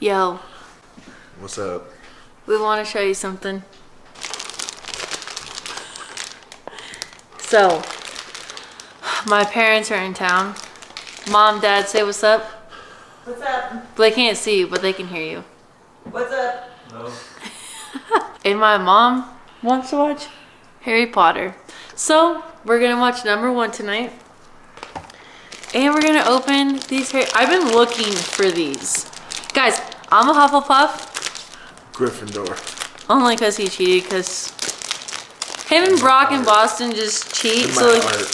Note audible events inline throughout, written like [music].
Yo, What's up? we want to show you something. So, my parents are in town. Mom, dad, say what's up. What's up? They can't see you, but they can hear you. What's up? No. [laughs] and my mom wants to watch Harry Potter. So, we're going to watch number one tonight. And we're going to open these Harry... I've been looking for these. Guys, I'm a Hufflepuff. Gryffindor. Only because he cheated, because him and Brock in Boston just cheat. In So, like, heart.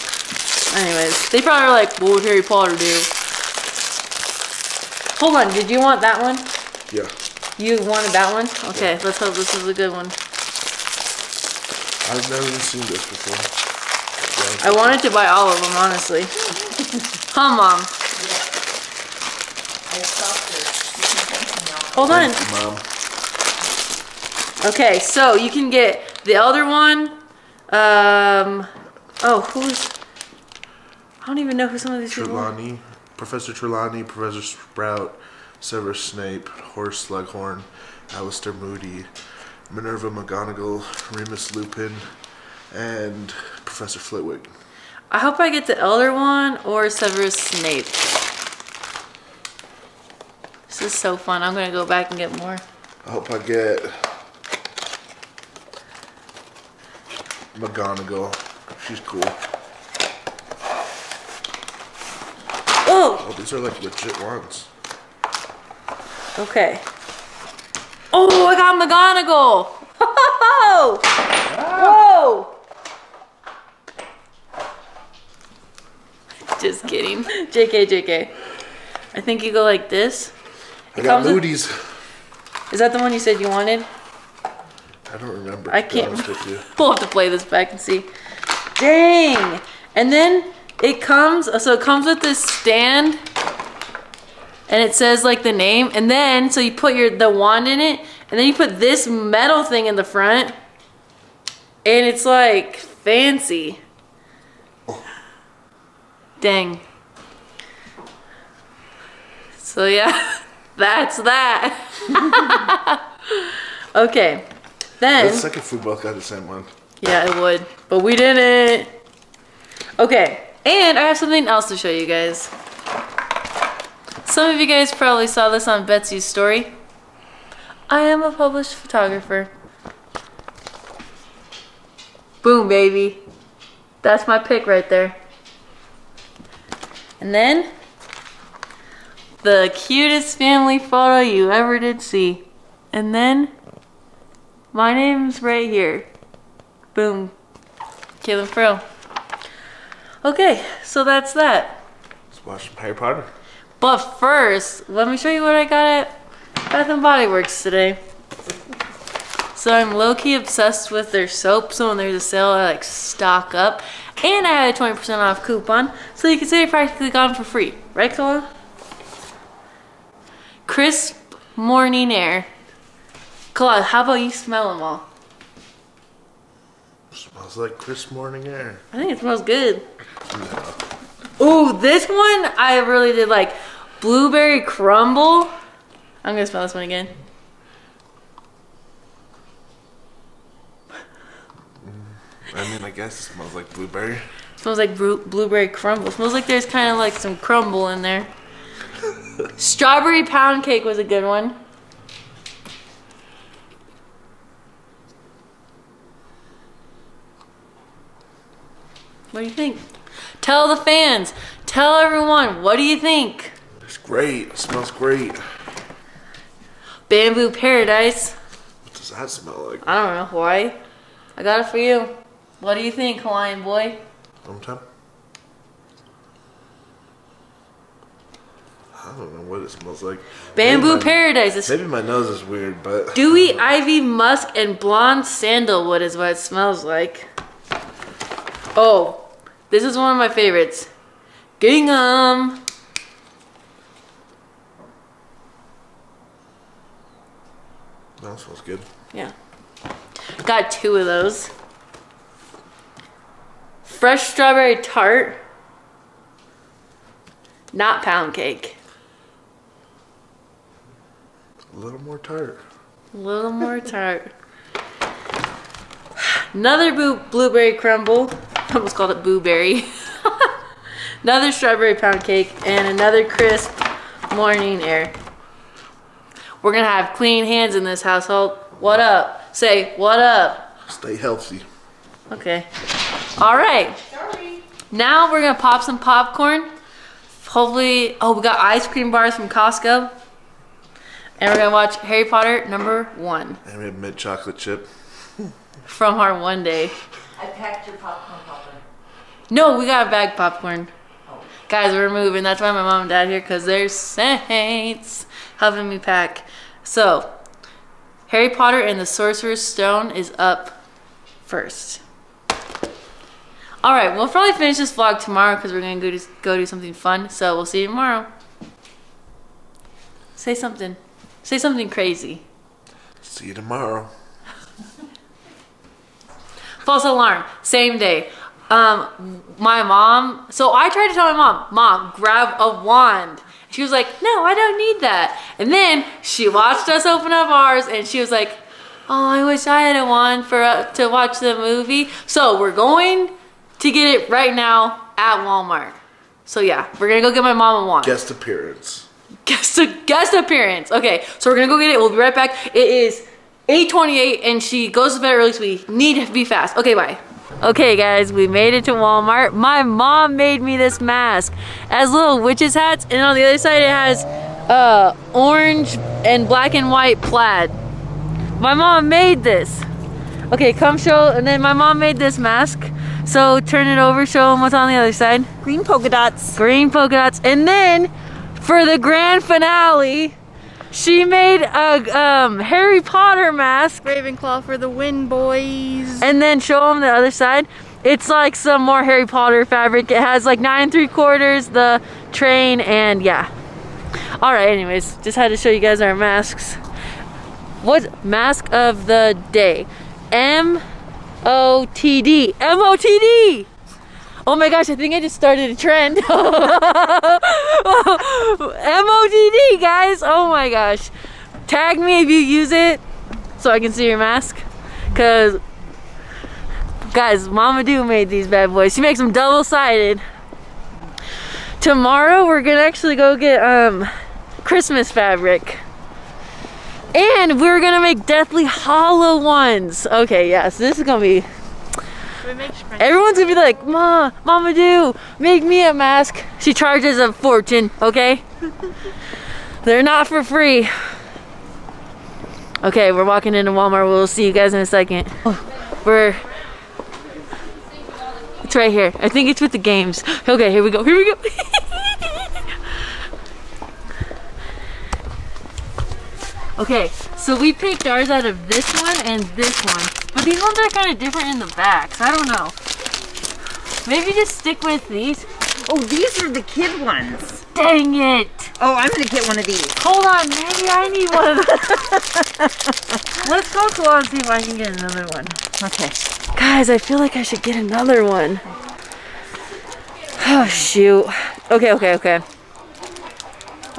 anyways, they probably are like, what would Harry Potter do? Hold on, did you want that one? Yeah. You wanted that one? Okay, let's hope this is a good one. I've never even seen this before. I wanted to buy all of them, honestly. [laughs] Huh, Mom? I stopped it. You can continue now. Hold on. Mom. Okay, so you can get the elder one. Um, oh, who's... I don't even know who some of these people are. Trelawney, Professor Trelawney, Professor Sprout, Severus Snape, Horace Slughorn, Alistair Moody, Minerva McGonagall, Remus Lupin, and Professor Flitwick. I hope I get the elder one or Severus Snape. This is so fun. I'm gonna go back and get more. I hope I get McGonagall. She's cool. Oh, Oh, these are like legit ones. okay. Oh, I got McGonagall. Whoa! Whoa! Just kidding. JK, JK. I think you go like this. I got comes with- Moody's. Is that the one you said you wanted? I don't remember. I can't- with you. [laughs] We'll have to play this back and see. Dang! And then it comes, uh, so it comes with this stand, and it says like the name, and then so you put your the wand in it, and then you put this metal thing in the front, and it's like fancy. Dang. So yeah, [laughs] that's that. [laughs] okay, then. It's like if we both got the same one. Yeah, it would. But we didn't. Okay. And I have something else to show you guys. Some of you guys probably saw this on Betsy's story. I am a published photographer. Boom, baby. That's my pick right there. And then, the cutest family photo you ever did see. And then, my name's right here. Boom. Caleb Fro. Okay, so that's that. Let's watch some Harry Potter. But first, let me show you what I got at Bath and Body Works today. So I'm low-key obsessed with their soap, so when there's a sale, I like stock up. And I had a 20% off coupon, so you can say practically gone for free. Right, Koa? Crisp morning air. Claude, how about you smell them all? Smells like crisp morning air. I think it smells good. Ooh, this one I really did like blueberry crumble. I'm gonna smell this one again. Mm, I mean, I guess it smells like blueberry. smells like blueberry crumble. smells like there's kind of like some crumble in there. Strawberry pound cake was a good one. What do you think? Tell the fans. Tell everyone. What do you think? It's great. It smells great. Bamboo Paradise. What does that smell like? I don't know, Hawaii. I got it for you. What do you think, Hawaiian boy? One time. I don't know what it smells like. Bamboo my, Paradise. Maybe my nose is weird, but [laughs] dewy ivy musk and blonde sandalwood is what it smells like. Oh, this is one of my favorites. Gingham. that smells good. Yeah. Got two of those. Fresh strawberry tart. Not pound cake. A little more tart. A little more tart. Another boo- blueberry crumble. I almost called it blueberry. [laughs] another strawberry pound cake and another crisp morning air. We're gonna have clean hands in this household. What up? Say what up. Stay healthy. Okay. All right. Sorry. Now we're gonna pop some popcorn. Hopefully, oh, we got ice cream bars from Costco. And we're gonna watch Harry Potter number one And we have mint chocolate chip. from our one day. I packed your popcorn popcorn. No, we got a bag popcorn. Guys, we're moving. That's why my mom and dad here, because they're saints helping me pack. So, Harry Potter and the Sorcerer's Stone is up first. All right, we'll probably finish this vlog tomorrow because we're gonna go do, go do something fun. So we'll see you tomorrow. Say something. Say something crazy. See you tomorrow. [laughs] False alarm. Same day. Um, my mom. So I tried to tell my mom, "Mom, grab a wand." She was like, "No, I don't need that." And then she watched us open up ours, and she was like, "Oh, I wish I had a wand for uh, to watch the movie." So we're going to get it right now at Walmart. So yeah, we're gonna go get my mom a wand Guest appearance. Guest guest appearance. Okay, so we're gonna go get it. We'll be right back. It is 8:28, and she goes to bed early, so we need to be fast. Okay, bye. Okay, guys, we made it to Walmart. My mom made me this mask. It has little witches hats, and on the other side it has uh, orange and black and white plaid. My mom made this. Okay, come show, and then my mom made this mask. So turn it over, show them what's on the other side Green polka dots. green polka dots. And then for the grand finale, she made a um, Harry Potter mask. Ravenclaw for the win, boys. And then show them the other side. It's like some more Harry Potter fabric. It has like nine and three quarters, the train, and yeah. All right, anyways, just had to show you guys our masks. What mask of the day? M O T D. M O T D. Oh my gosh, I think I just started a trend. [laughs] M O T D, guys. Oh my gosh. Tag me if you use it so I can see your mask. Cause guys, Mama Do made these bad boys. She makes them double sided. Tomorrow we're gonna actually go get um Christmas fabric. And we're gonna make Deathly Hallow ones. Okay, yes, this is gonna be Everyone's gonna be like, Ma, Mama Do, make me a mask. She charges a fortune, okay? [laughs] They're not for free. Okay, we're walking into Walmart. We'll see you guys in a second. We're. It's right here. I think it's with the games. Okay, here we go. Here we go. [laughs] okay, so we picked ours out of this one and this one. But these ones are kind of different in the backs. I don't know. Maybe just stick with these. Oh, these are the kid ones. Dang it. Oh, I'm gonna get one of these. Hold on, maybe I need one of those. Let's go to and see if I can get another one. Okay. Guys, I feel like I should get another one. Oh shoot. Okay, okay, okay.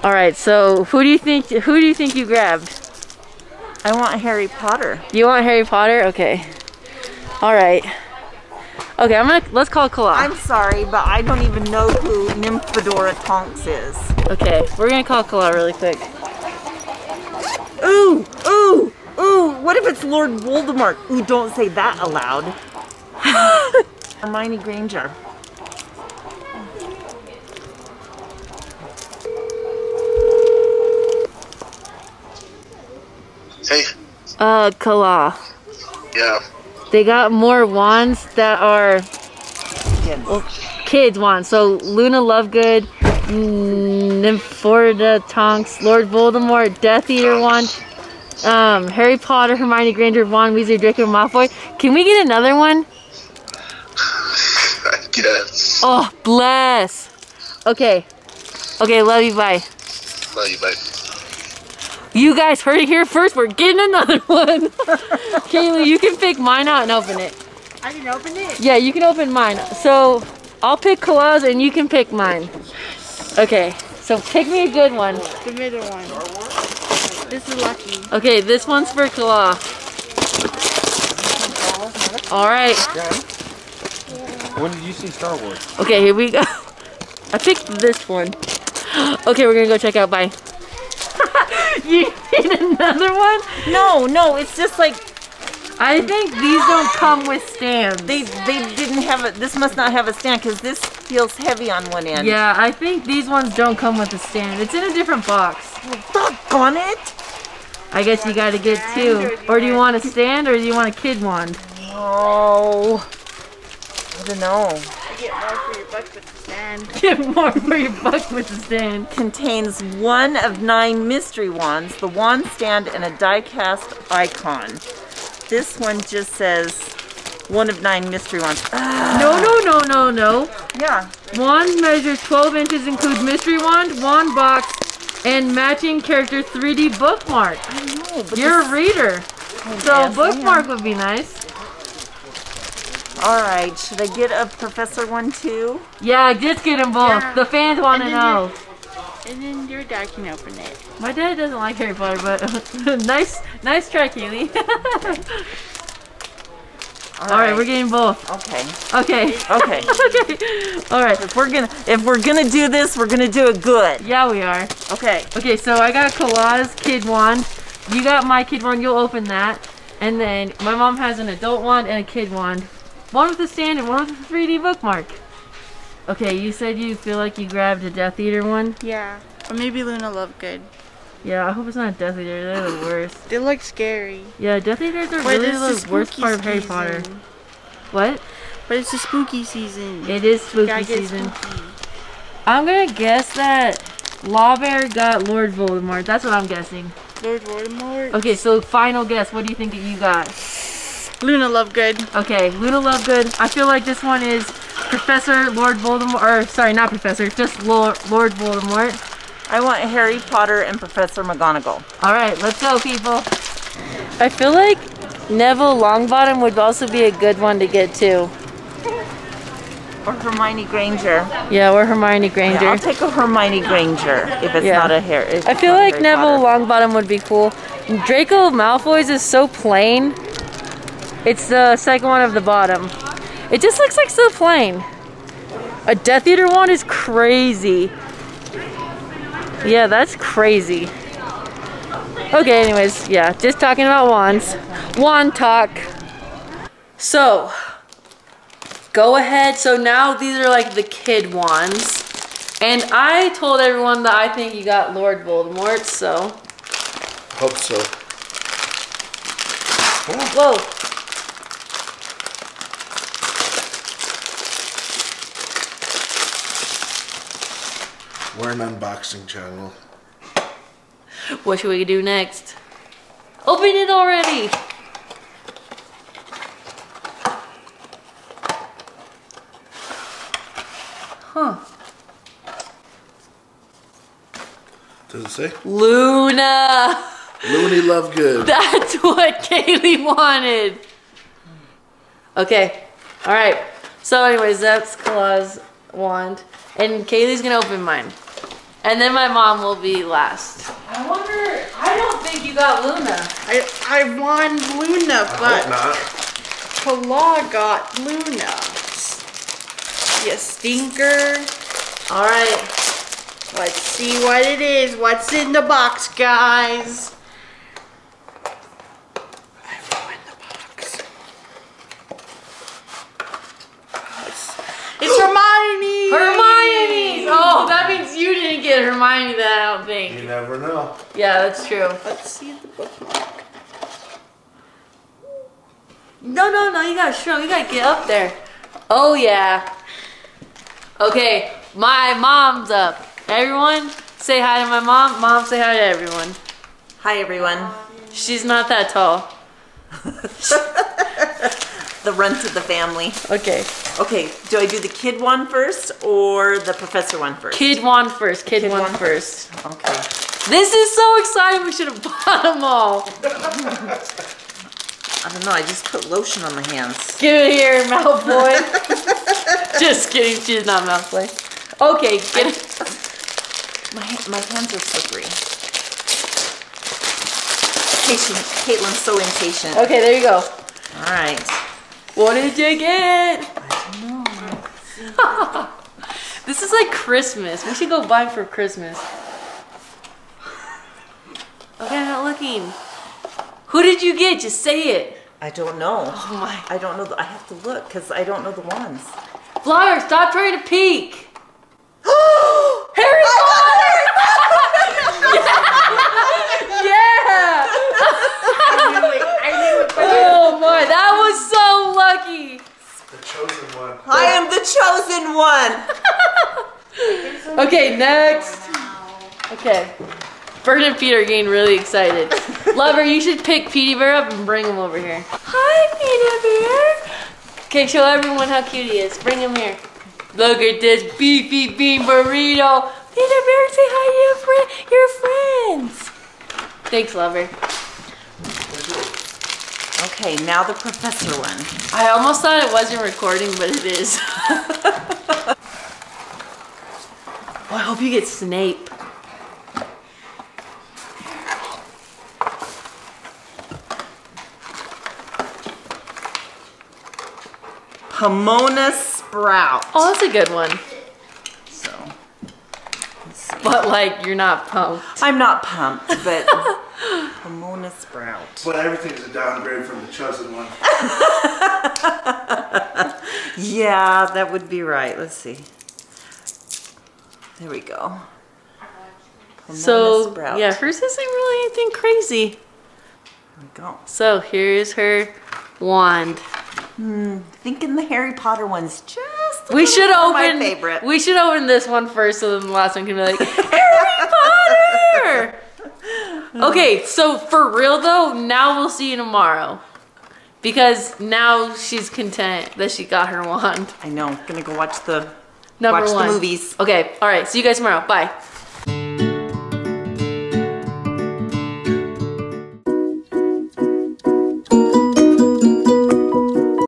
All right. So, who do you think? Who do you think you grabbed? I want Harry Potter. You want Harry Potter? Okay. All right. Okay, I'm gonna let's call Kala. I'm sorry, but I don't even know who Nymphadora Tonks is. Okay, we're gonna call Kala really quick. Ooh, ooh, ooh. What if it's Lord Voldemort? Ooh, don't say that aloud. [laughs] Hermione Granger. Hey. Uh, Kala. Yeah. They got more wands that are well, kids wands. So Luna Lovegood, Nymphoria Tonks, Lord Voldemort, Death Eater wand, um, Harry Potter, Hermione Granger, Ron Weasley, Draco Malfoy. Can we get another one? [laughs] I guess. Oh, bless. Okay. Okay, love you. Bye. Love you, bye. You guys heard it here first. We're getting another [laughs] one. Kaylee, you can pick mine out and open it. I can open it. Yeah, you can open mine. So I'll pick Kala's and you can pick mine. Okay, so pick me a good one. The middle one. This is lucky. Okay, this one's for Claw. All right. When did you see Star Wars? Okay, here we go. [laughs] I picked this one. [gasps] Okay, we're gonna go check out. Bye. You [laughs] need another one? No, no, it's just like I think these don't come with stands. they they didn't have it. This must not have a stand because this feels heavy on one end. Yeah, I think these ones don't come with a stand. It's in a different box. Fuck on it! I guess you gotta get two. Or do you want a stand or do you want a kid wand? Oh, I don't know. You get more for your buck with the stand. [laughs] Get more for your buck with the stand. Contains one of nine mystery wands, the wand stand, and a die-cast icon. This one just says one of nine mystery wands. Ah, No, no, no, no, no. yeah. Wand measures 12 inches, includes mystery wand, wand box, and matching character 3D bookmark. I know, but You're this- a reader, so yes, I bookmark would be nice. All right, should I get a professor one too? Yeah, just get them both. Yeah. The fans want to know. And then your dad can open it. My dad doesn't like Harry Potter, but [laughs] nice, nice try, Kaylee. [laughs] All right, we're getting both. okay. Okay. Okay. [laughs] okay. All right. If we're gonna if we're gonna do this, we're gonna do it good. Yeah, we are. Okay. Okay, so I got Kala's kid wand. You got my kid wand. You'll open that. And then my mom has an adult wand and a kid wand. One with the stand and one with the 3D bookmark. Okay, you said you feel like you grabbed a Death Eater one. Yeah. Or maybe Luna Lovegood. Yeah, I hope it's not a Death Eater. They're the worst. They look scary. Yeah, Death Eaters are But really the worst part of Harry season. Potter. What? But it's a spooky season. It is spooky season. spooky. I'm gonna guess that Lawbear got Lord Voldemort. That's what I'm guessing. Lord Voldemort. Okay, so final guess. What do you think that you got? Luna Lovegood. Okay, Luna Lovegood. I feel like this one is Professor Lord Voldemort. Or sorry, not Professor, just Lord Lord Voldemort. I want Harry Potter and Professor McGonagall. All right, let's go, people. I feel like Neville Longbottom would also be a good one to get too. [laughs] Or Hermione Granger. Yeah, or Hermione Granger. Yeah, I'll take a Hermione Granger if it's Yeah. not a hair. if I feel like Harry Neville Potter. Longbottom would be cool. Draco Malfoy's is so plain. It's the second one of the bottom. It just looks like so plain. A Death Eater one is crazy. Yeah, that's crazy. Okay, anyways, yeah, just talking about wands. Wand talk. So, go ahead. So now these are like the kid wands. And I told everyone that I think you got Lord Voldemort, so. Hope so. Whoa. Unboxing channel. What should we do next? Open it already! Huh. Does it say? Luna! Looney Lovegood. That's what [laughs] Kaylee wanted. Okay. Alright. So anyways, that's Claw's wand. And Kaylee's gonna open mine. And then my mom will be last. I wonder I don't think you got Luna. I, I won Luna, but not. Kala got Luna. You stinker. Alright. Let's see what it is. What's in the box, guys? I ruined the box. It's Hermione. Hermione! Oh, that means you didn't get Hermione then, I don't think. You never know. Yeah, that's true. Let's see the bookmark. No, no, no, you gotta show, you gotta get up there. Oh, yeah. Okay, my mom's up. Everyone, say hi to my mom. Mom, say hi to everyone. Hi everyone. She's not that tall. [laughs] The runt of the family. Okay. Okay, do I do the kid one first or the professor one first? Kid one first, kid, Kid one one first. Okay. This is so exciting, we should have bought them all. I don't know, I just put lotion on my hands. Give it here, Malfoy. Just kidding, she's not Malfoy. Okay, get it. My, my hands are slippery. impatient. Caitlin's so impatient. Okay, there you go. All right. What did you get? I don't know. [laughs] this is like Christmas. We should go buy for Christmas. Okay, I'm not looking. Who did you get? Just say it. I don't know. Oh my. I don't know. The, I have to look because I don't know the ones. Flower, stop trying to peek. [gasps] Harry Potter! [laughs] yeah! [laughs] I knew it. I knew it. Oh my, that was so lucky. The chosen one. I am the chosen one. [laughs] Okay, next. Okay. Bert and Peter are getting really excited. [laughs] Lover, you should pick Petey Bear up and bring him over here. Hi, Petey Bear. Okay, show everyone how cute he is. Bring him here. Look at this beefy bean burrito. Peter Bear, say hi to your, friend, your friends. Thanks, Lover. Okay, now the professor one. I almost thought it wasn't recording, but it is. [laughs] oh, I hope you get Snape. Pomona Sprout. Oh, that's a good one. So But like, you're not pumped. I'm not pumped, but [laughs] Sprout. But everything's a downgrade from the chosen one. [laughs] Yeah, that would be right. Let's see. There we go. Pomona So Sprout. yeah, hers isn't really anything crazy. There we go. So here's her wand. Hmm, thinking the Harry Potter one's just We should open. my favorite. We should open this one first, so then the last one can be like Harry [laughs] Potter. Okay, so for real though, now we'll see you tomorrow, because now she's content that she got her wand. I know. Gonna go watch the Number watch one. the movies. Okay, all right. See you guys tomorrow. Bye.